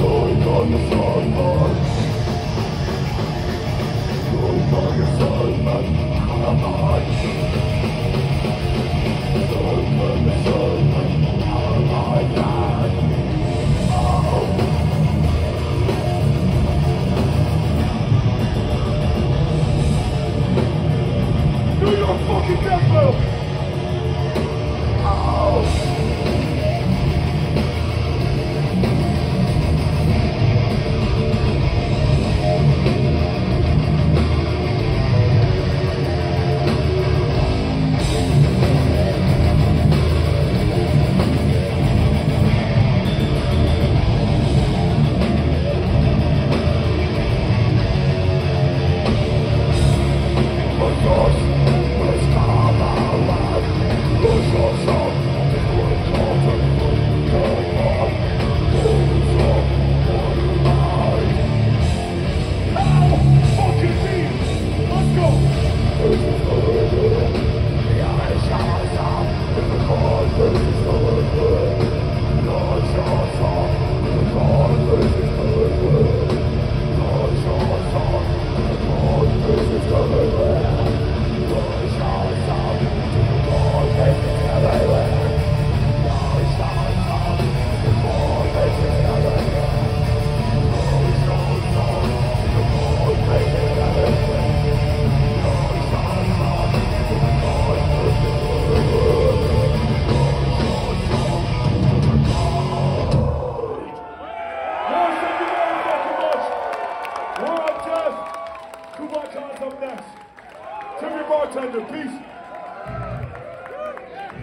Going on your side, on your side fucking death row! up next. Timmy Bartender, peace.